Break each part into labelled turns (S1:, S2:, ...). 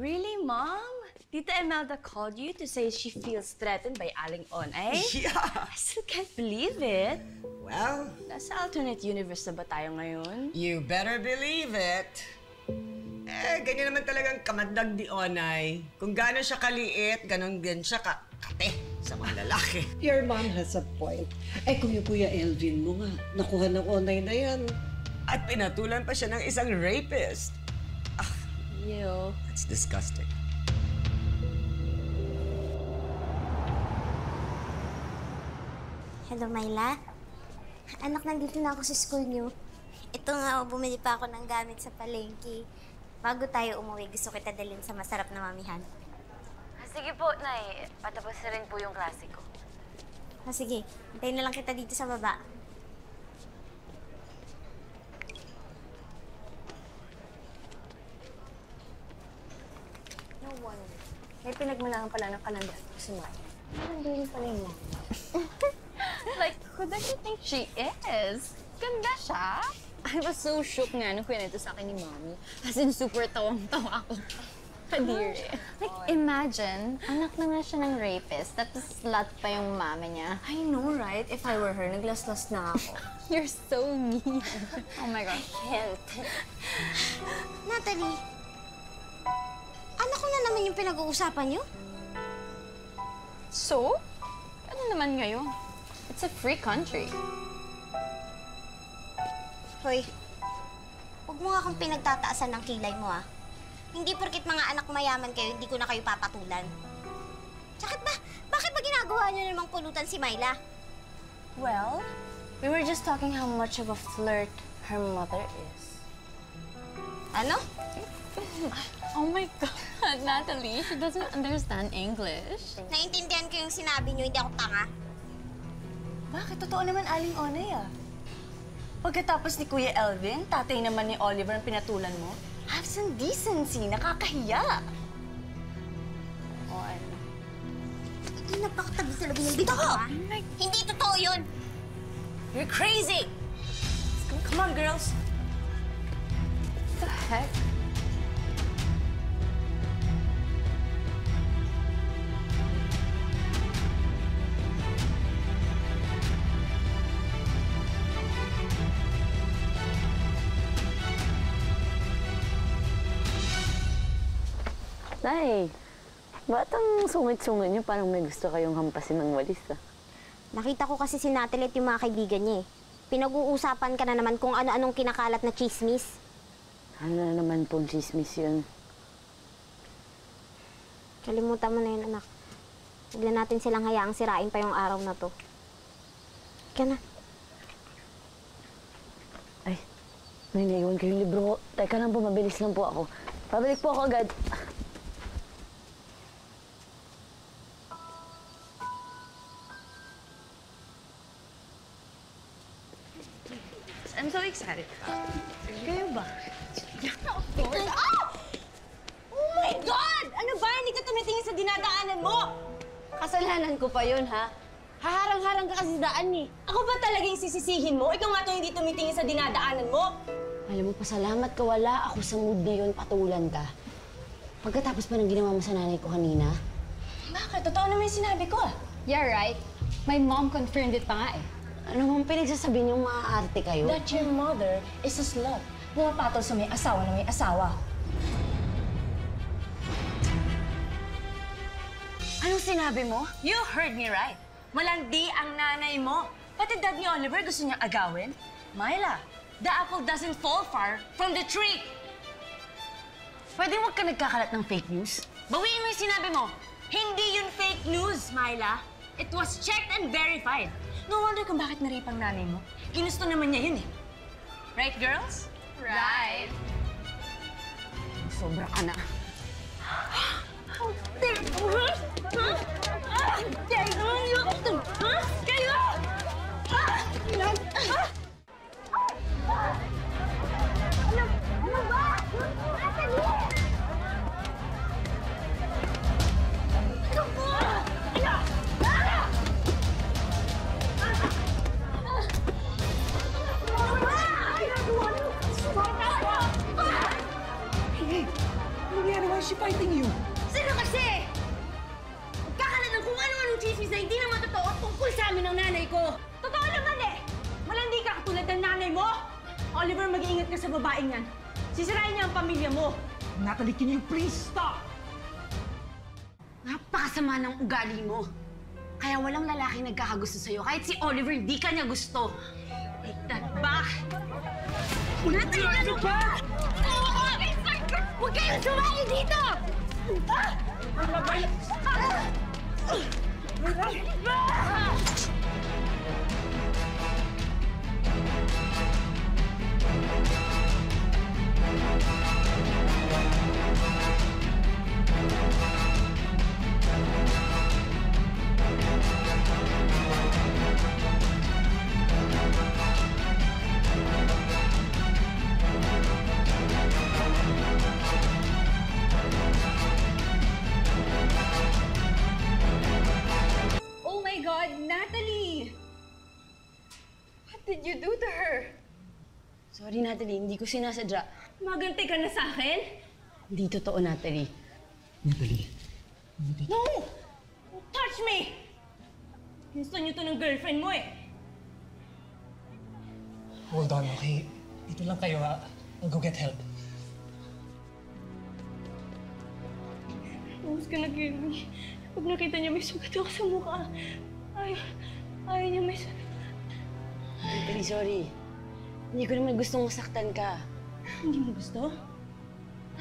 S1: Really, Mom? Tita Imelda called you to say she feels threatened by Aling Onay?
S2: Yeah.
S1: I still can't believe it.
S2: Well,
S1: Nasa alternate universe na ba tayo ngayon?
S2: you better believe it. Eh, ganyan naman talagang kamandag di Onay. Kung gano'n siya kaliit, ganon din siya ka kate sa mga lalaki.
S3: Your mom has a point. Eh kung yung Kuya Elvin mo nga, nakuha ng onay na yan.
S2: At pinatulan pa siya ng isang rapist.
S1: Ew.
S2: That's disgusting.
S4: Hello, Myla. Anak, nandito na ako sa school niyo. Ito nga, oh, bumili pa ako ng gamit sa palengke. Bago tayo umuwi, gusto kita dalhin sa masarap na mamihan.
S5: Sige po, Nay. Patapos na rin po yung klase ko.
S4: O sige, antayin na lang kita dito sa baba.
S5: No wonder. May pinagmalaan pala ng kalanda si Maya. Nandun pala yung mama.
S1: Like, who does she think she is? Ganda siya. I was so shook nga nung kwento sa akin ni Mommy. As in, super tawang-tawa ako. Kadiri.
S5: Like, imagine, anak na nga siya ng rapist, tapos slut pa yung mama niya.
S1: I know, right? If I were her, naglaslas na ako.
S5: You're so mean.
S1: oh my gosh.
S5: Can't.
S4: Natalie, anak ko na naman yung pinag-uusapan niyo?
S1: So? Ano naman ngayon? It's a free country.
S4: Hoy, huwag mo nga akong pinagtataasan ng kilay mo, ah. Hindi porkit mga anak mayaman kayo, hindi ko na kayo papatulan. Bakit ba? Bakit ba ginagawa niyo namang kulutan si Myla?
S5: Well, we were just talking how much of a flirt her mother is.
S4: Ano?
S1: Oh my God, Natalie, she doesn't understand English.
S4: Naintindihan ko yung sinabi niyo, hindi ako tanga.
S1: Bakit? Totoo naman Aling Onay ah. Pagkatapos ni Kuya Elvin, tatay naman ni Oliver ang pinatulan mo, have some decency, nakakahiya. O ano?
S4: Ito napakatabi talaga ng bito ko! Hindi totoo yun!
S1: You're crazy! Come on, girls.
S5: What the heck?
S6: Nay, ba't ang sungit-sungit niyo? Parang may gusto kayong hampasin ng walis, ah.
S4: Nakita ko kasi si Natalie at yung mga kaibigan niya eh. Pinag-uusapan ka na naman kung ano-anong kinakalat na chismis.
S6: Ano na naman pong chismis yun?
S4: Kalimutan mo na yun, anak. Huwag na natin silang hayaang sirain pa yung araw na to. Ka na.
S6: Ay, may naiwan kayong libro ko. Teka lang po, mabilis lang po ako. Pabalik po ako agad.
S4: Mo!
S6: Kasalanan ko pa yun, ha? Haharang-harang ka kasi daan, eh.
S4: Ako ba talagang sisisihin mo? Ikaw nga to hindi tumitingin sa dinadaanan mo!
S6: Alam mo, pasalamat ka wala ako sa mood na yun, patulan ka. Pagkatapos pa ng ginawa mo sa nanay ko kanina,
S1: Bakit? Totoo naman yung sinabi ko ah.
S5: Yeah, right. My mom confirmed it pa nga eh.
S6: ano mong pinagsasabi niyong maaarte kayo?
S1: That your mother is a slut. Pumapatol sa may asawa na may asawa. Anong sinabi mo? You heard me right. Malandi ang nanay mo. Pati dad ni Oliver gusto niyang agawin. Myla, the apple doesn't fall far from the tree. Pwede huwag ka nagkakalat ng fake news? Bawiin mo yung sinabi mo. Hindi yun fake news, Myla. It was checked and verified. No wonder kung bakit narip ang nanay mo. Ginusto naman niya yun eh. Right, girls? Right.
S6: Sobra ka na.
S1: How dare Oliver, mag-iingat ka sa babaeng yan. Sisirain niya ang pamilya mo.
S7: Natalie, can you please stop?
S6: Napakasama ng ugali mo. Kaya walang lalaki nagkakagusto sa'yo. Kahit si Oliver, di ka niya gusto. Take that back! Natalie, ano ba? Huwag kayong sumali dito! Ah!
S5: Oh my God, Natalie! What did you do to her?
S6: Sorry, Natalie. Hindi ko sinasadya.
S1: Maganti ka na sa akin?
S6: Hindi totoo, Natalie.
S7: Natalie,
S1: No! Don't touch me! Gusto niyo to ng girlfriend mo eh.
S7: hold on, okay? Dito lang kayo, ha? I'll go get help.
S1: Mas ka na, Kirby. Pag nakita niya may sugat ako sa mukha, ayaw, ayaw niya may sugat.
S6: Natalie, sorry. Hindi ko naman gustong masaktan ka.
S1: Hindi mo gusto?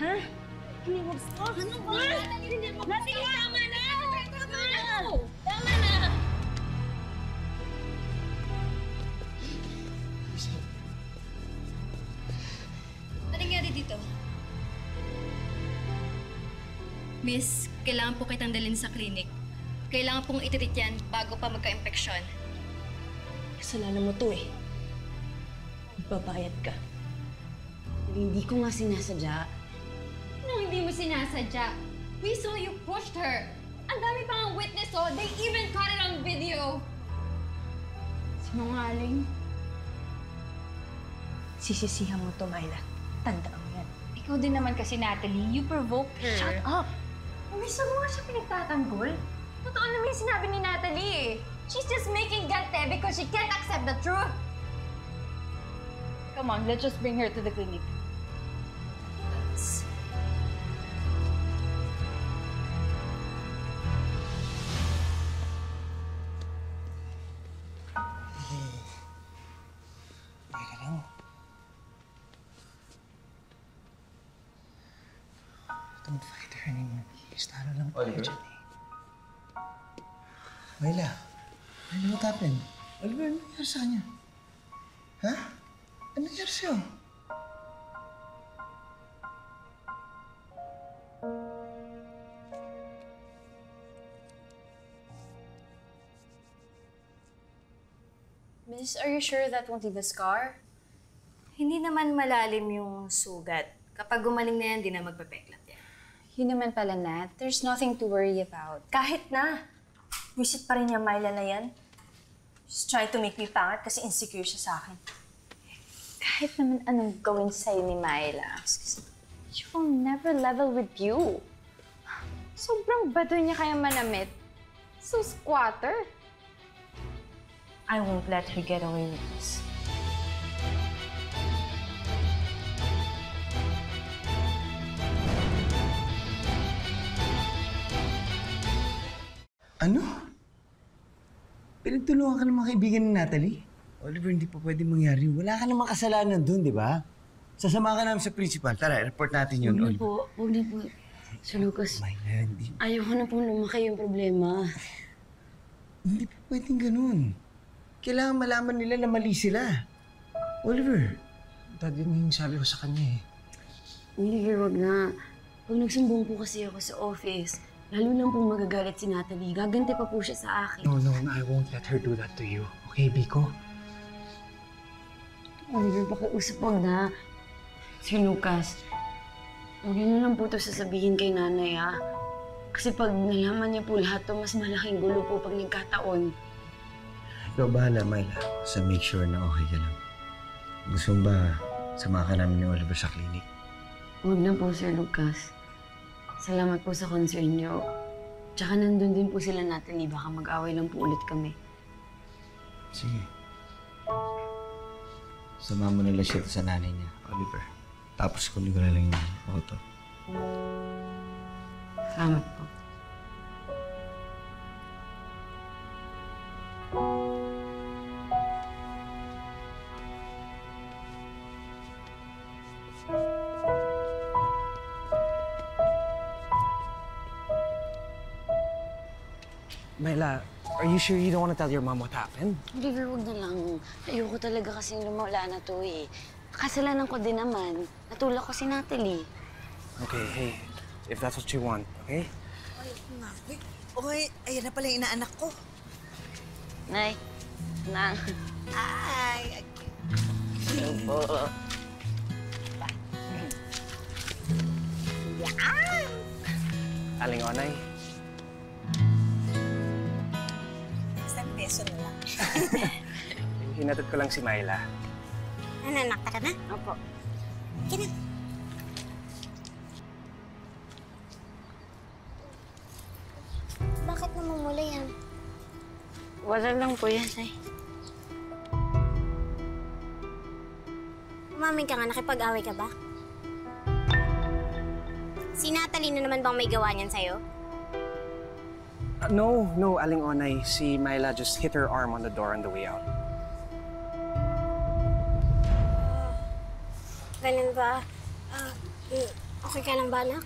S1: Ha? Hindi mo gusto? Ano ba? Hindi mo gusto? Tama na! Tama na! Tama na!
S5: Ano nangyari dito? Miss, kailangan po kitang dalhin sa klinik. Kailangan pong ititit yan bago pa magka-impeksyon.
S1: Kasalanan mo to eh. Magbabayad ka.
S6: Hindi ko nga sinasadya.
S5: Nung hindi mo sinasadya, we saw you pushed her. Ang dami pa ang witness, oh. They even caught it on video.
S1: Sinungaling. Sisisihan mo to, Myla. Tandaan mo yan.
S5: Ikaw din naman kasi, Natalie. You provoked her.
S1: Shut up!
S5: Umpisa mo nga siya pinagtatanggol. Totoo naman yung sinabi ni Natalie eh. She's just making gante because she can't accept the truth. Come on, let's just bring her to the clinic.
S7: Lang. Don't fight her anymore, please. Talo lang tayo
S8: Oliver?
S7: dyan eh. Myla, Myla, what happened? Oliver, ano nangyari sa kanya? Ha? Ano nangyari sa'yo?
S5: Miss, are you sure that won't leave a scar? Hindi naman malalim yung sugat. Kapag gumaling na yan, di na magpapeklat yan.
S9: Yun naman pala, Nat. There's nothing to worry about.
S1: Kahit na. Visit pa rin niya Myla na yan. She's trying to make me pangit kasi insecure siya sa akin.
S9: Kahit naman anong gawin sa'yo ni Myla, she will never level with you. Sobrang bato niya kaya manamit. So squatter.
S1: I won't let her get away with this.
S7: Ano? Pinagtulungan ka ng mga kaibigan ni Natalie? Oliver, hindi pa pwede mangyari. Wala ka namang kasalanan dun, di ba? Sasama ka namin sa principal. Tara, report natin yun,
S6: Huwag na
S7: Oliver.
S6: po. Huwag na po. Sir Lucas,
S7: Myla, hindi,
S6: ayoko na pong lumaki yung problema.
S7: hindi pa pwedeng ganun. Kailangan malaman nila na mali sila. Oliver. Dad, yun yung sabi ko sa kanya eh.
S6: Oliver, wag na. Pag nagsumbong po kasi ako sa office, lalo lang pong magagalit si Natalie. Gaganti pa po siya sa akin.
S7: No, no, I won't let her do that to you. Okay, Biko?
S6: Oliver, pakiusap wag na. Sir Lucas, huwag niyo na lang po ito sasabihin kay nanay, ha? Kasi pag nalaman niya po lahat to, mas malaking gulo po pag nagkataon.
S7: Ikaw bahala, Myla. Sa make sure na okay ka lang. Gusto mo ba samahan ka namin ni Oliver sa clinic?
S6: Huwag na po, Sir Lucas. Salamat po sa concern niyo. Tsaka nandun din po sila Natalie. Baka mag-away lang po ulit kami.
S7: Sige. Sama mo nila siya sa nanay niya, Oliver. Tapos kunin ko na lang yung auto.
S6: Salamat po.
S8: You sure you don't want to tell your mom what happened?
S6: Oliver, wag na lang. Ayoko talaga kasing lumawala na to eh. Kasalanan ko din naman. Natulak ko si Natalie.
S8: Okay, hey, if that's what you want, okay?
S10: Uy, ayan na pala yung inaanak ko.
S6: Nay, na.
S10: Ay,
S6: Hello po.
S8: Aling Onay,
S10: peso na lang.
S8: hinatid ko lang si Myla.
S4: Ano, anak, tara na.
S6: Opo.
S4: Kina. Bakit namumula yan?
S6: Wala lang po yan, Nay.
S4: Umamin ka nga, nakipag-away ka ba? Si Natalie na naman bang may gawa niyan sa'yo?
S8: Uh, no, no, Aling Onay. Si Myla just hit her arm on the door on the way out.
S4: Ganun ba? Ah, mm, okay ka lang ba, anak?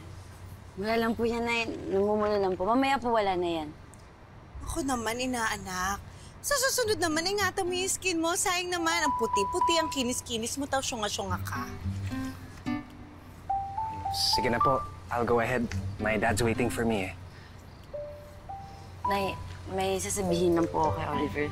S6: Wala lang po yan, Nay. Namumula lang po. Mamaya po wala na yan.
S10: Ako naman, inaanak. Sa susunod naman, ingatan mo yung skin mo. Sayang naman, ang puti-puti, ang kinis-kinis mo, tapos syunga-syunga ka.
S8: Sige na po, I'll go ahead. My dad's waiting for me eh.
S6: Nay, may sasabihin lang po kay Oliver.